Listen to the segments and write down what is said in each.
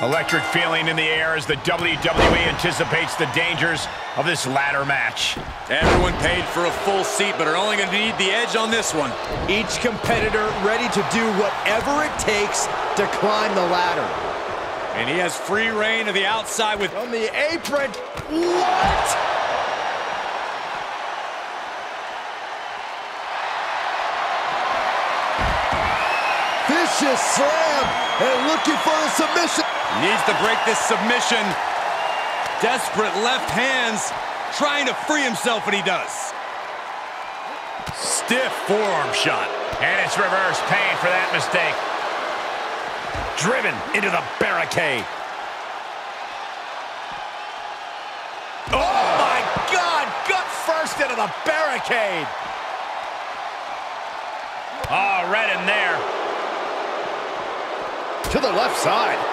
Electric feeling in the air as the WWE anticipates the dangers of this ladder match. Everyone paid for a full seat, but are only going to need the edge on this one. Each competitor ready to do whatever it takes to climb the ladder. And he has free rein of the outside with... On the apron. What? Vicious slam and looking for the submission. Needs to break this submission. Desperate left hands, trying to free himself, and he does. Stiff forearm shot. And it's reverse pain for that mistake. Driven into the barricade. Oh, my God! Gut first into the barricade. Oh, right in there. To the left side.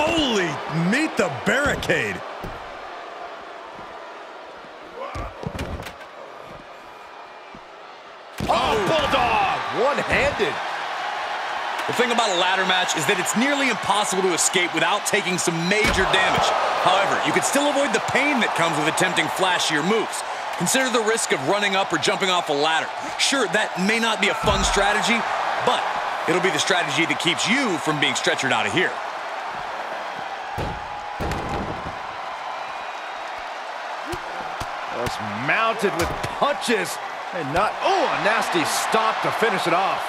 Holy, meet the barricade. Oh, Bulldog! One-handed. The thing about a ladder match is that it's nearly impossible to escape without taking some major damage. However, you can still avoid the pain that comes with attempting flashier moves. Consider the risk of running up or jumping off a ladder. Sure, that may not be a fun strategy, but it'll be the strategy that keeps you from being stretchered out of here. Was mounted with punches and not, oh, a nasty stop to finish it off.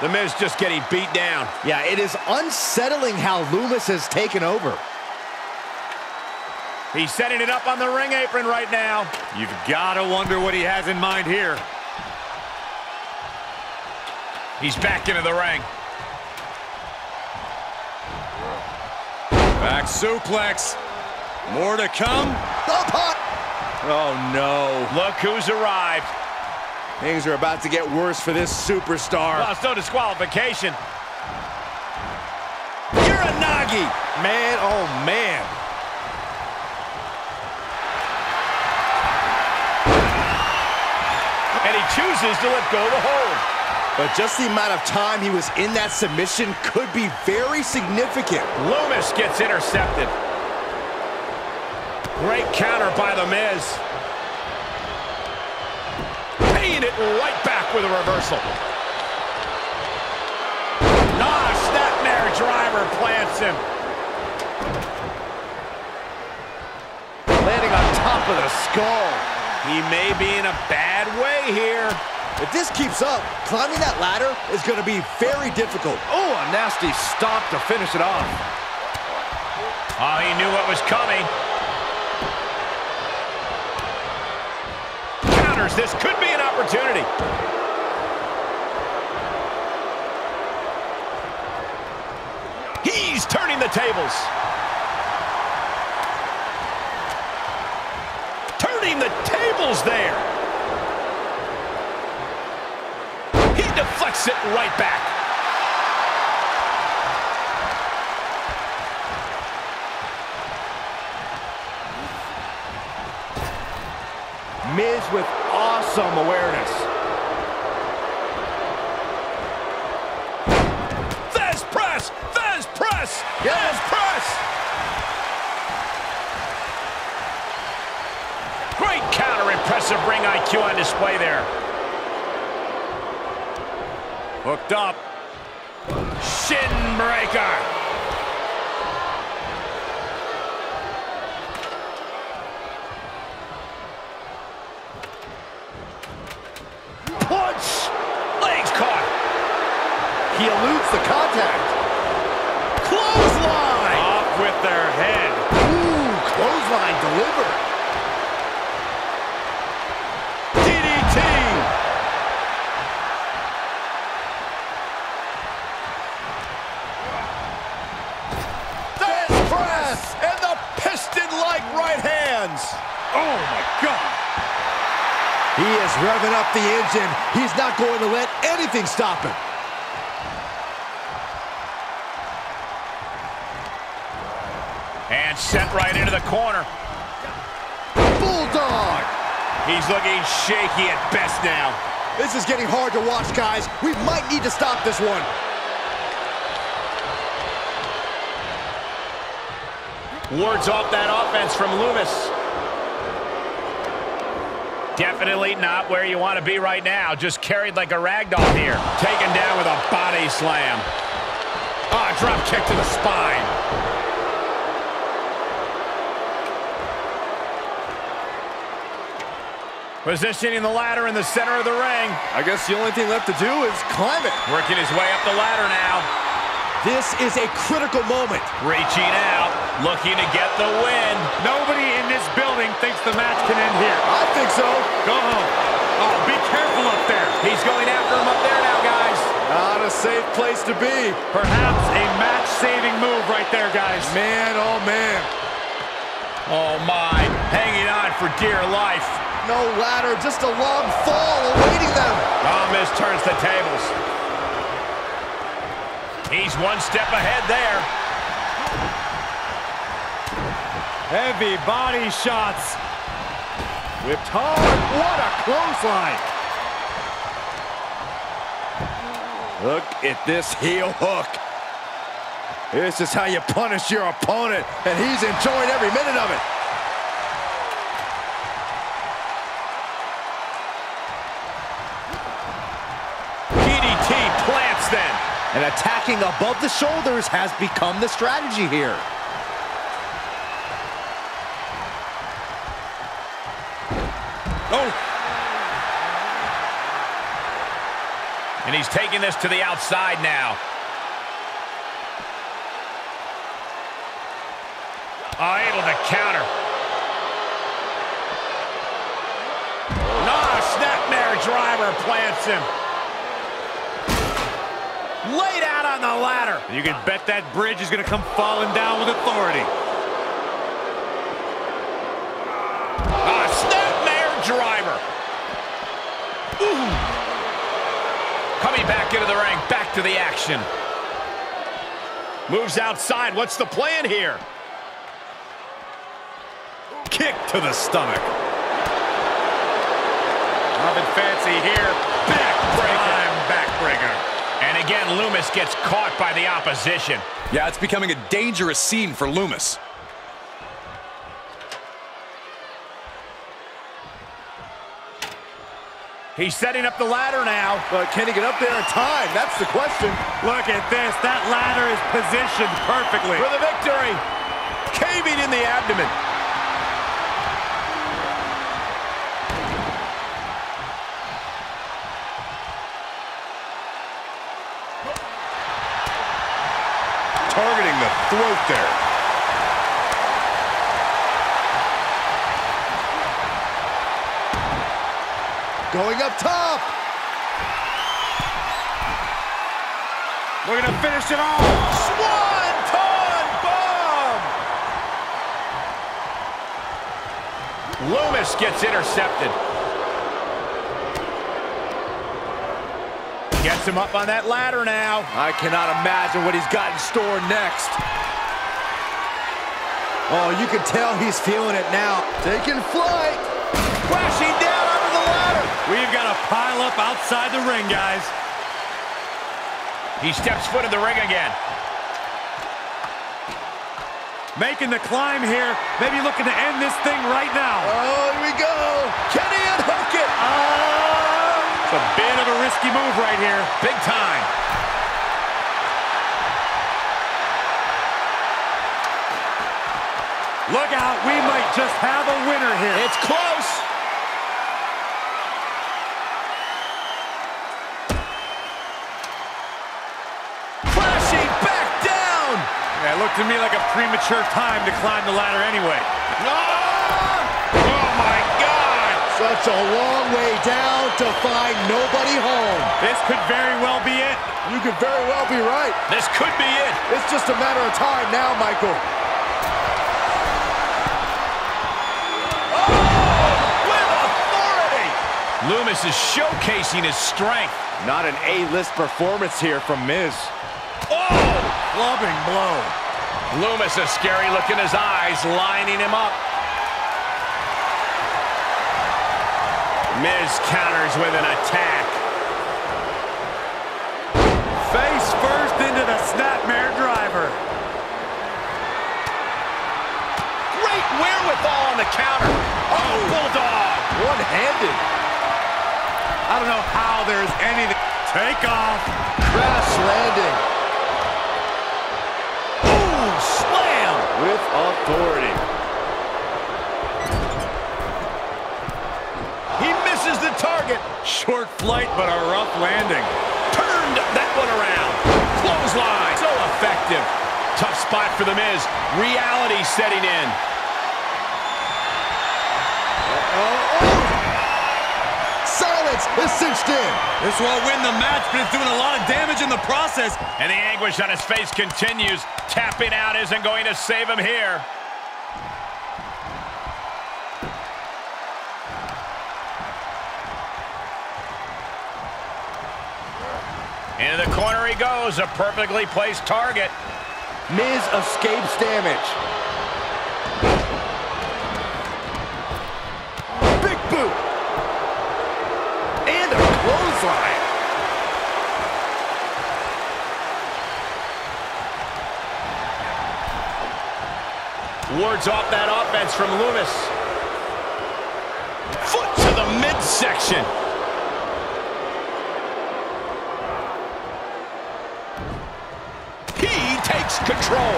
The Miz just getting beat down. Yeah, it is unsettling how Lumis has taken over. He's setting it up on the ring apron right now. You've got to wonder what he has in mind here. He's back into the ring. Back suplex. More to come. Oh, no. Look who's arrived. Things are about to get worse for this superstar. Well, it's no disqualification. Uranage. Man, oh, man. And he chooses to let go of the hold. But just the amount of time he was in that submission could be very significant. Lumis gets intercepted. Great counter by The Miz. Paying it right back with a reversal. Ah, snapmare driver plants him. Landing on top of the skull. He may be in a bad way here. If this keeps up, climbing that ladder is going to be very difficult. Oh, a nasty stop to finish it off. Oh, he knew what was coming. Counters. This could be an opportunity. He's turning the tables. Turning the tables there. He deflects it right back. Miz with awesome awareness. Fez press! Fez press! Yes. Fez press! Great counter, impressive ring IQ on display there. Hooked up. Shin breaker. He eludes the contact. Clothesline! Off with their head. Ooh, clothesline delivered. DDT! Fez press and the piston-like right hands. Oh my God! He is revving up the engine. He's not going to let anything stop him. And sent right into the corner. Bulldog. He's looking shaky at best now. This is getting hard to watch, guys. We might need to stop this one. Wards off that offense from Lumis. Definitely not where you want to be right now. Just carried like a ragdoll here. Taken down with a body slam. Ah, oh, drop kick to the spine. Positioning the ladder in the center of the ring. I guess the only thing left to do is climb it. Working his way up the ladder now. This is a critical moment. Reaching out, looking to get the win. Nobody in this building thinks the match can end here. I think so. Go home. Oh, be careful up there. He's going after him up there now, guys. Not a safe place to be. Perhaps a match-saving move right there, guys. Man, oh man. Oh my, hanging on for dear life. No ladder, just a long fall awaiting them. Oh, Miz turns the tables. He's one step ahead there. Heavy body shots. Whipped hard. What a clothesline. Look at this heel hook. This is how you punish your opponent, and he's enjoying every minute of attacking above the shoulders has become the strategy here. Oh. And he's taking this to the outside now. Oh, able to counter. Ah, no, snapmare driver plants him laid out on the ladder. You can bet that bridge is going to come falling down with authority. A snapmare driver. Ooh. Coming back into the ring, back to the action. Moves outside. What's the plan here? Kick to the stomach. Nothing fancy here. Backbreaker. backbreaker. And again, Lumis gets caught by the opposition. Yeah, it's becoming a dangerous scene for Lumis. He's setting up the ladder now. But can he get up there in time? That's the question. Look at this. That ladder is positioned perfectly. For the victory. Caving in the abdomen. Throat there. Going up top. Looking to finish it off. Swanton bomb. Lumis gets intercepted. Him up on that ladder now. I cannot imagine what he's got in store next. Oh, you can tell he's feeling it now. Taking flight. Crashing down under the ladder. We've got a pile up outside the ring, guys. He steps foot in the ring again. Making the climb here. Maybe looking to end this thing right now. Oh, here we go. Can he unhook it? Oh! A bit of a risky move right here. Big time. Look out, we might just have a winner here. It's close. Crashing back down. Yeah, it looked to me like a premature time to climb the ladder anyway. Such a long way down to find nobody home. This could very well be it. You could very well be right. This could be it. It's just a matter of time now, Michael. Oh, with authority. Lumis is showcasing his strength. Not an A-list performance here from Miz. Oh! Clubbing blow. Lumis, a scary look in his eyes, lining him up. Miz counters with an attack. Face first into the snapmare driver. Great wherewithal on the counter. Oh, oh. Bulldog. One-handed. I don't know how there's anything. Take off. Crash landing. Ooh, slam. With authority. Target. Short flight, but a rough landing. Turned that one around. Clothesline. So effective. Tough spot for The Miz. Reality setting in. Silence is cinched in. This won't win the match, but it's doing a lot of damage in the process. And the anguish on his face continues. Tapping out isn't going to save him here. Into the corner he goes, a perfectly placed target. Miz escapes damage. Big boot. And a clothesline. Wards off that offense from Lumis. Foot to the midsection. He takes control.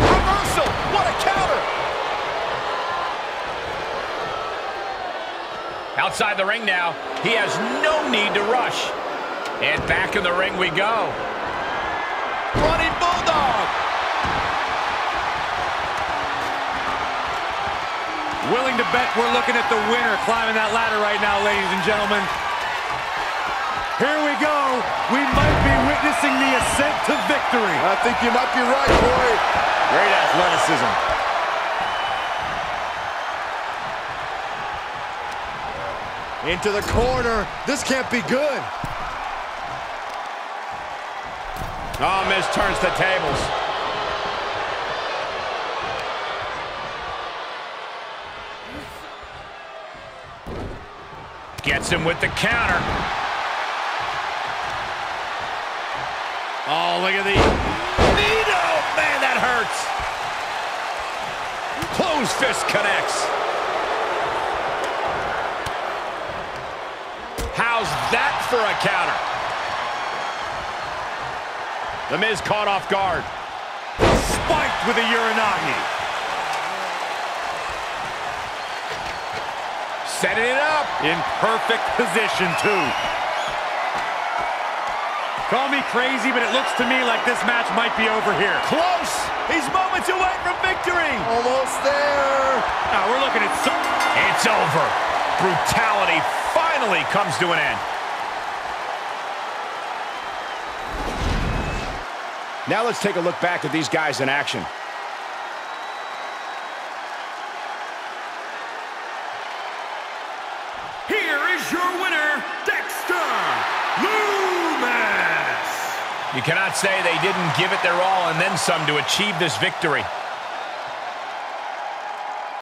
Reversal. What a counter. Outside the ring now. He has no need to rush. And back in the ring we go. Running Bulldog. Willing to bet we're looking at the winner climbing that ladder right now, ladies and gentlemen. Here we go. We might be witnessing the ascent to victory. I think you might be right, Corey. Great athleticism. Into the corner. This can't be good. Oh, Miz turns the tables. Gets him with the counter. Oh, look at the... Nito! Man, that hurts. Closed fist connects. How's that for a counter? The Miz caught off guard. Spiked with a Uranage. Setting it up. In perfect position, too. Call me crazy, but it looks to me like this match might be over here. Close. He's moments away from victory. Almost there. Now we're looking at some... It's over. Brutality finally comes to an end. Now let's take a look back at these guys in action. You cannot say they didn't give it their all and then some to achieve this victory.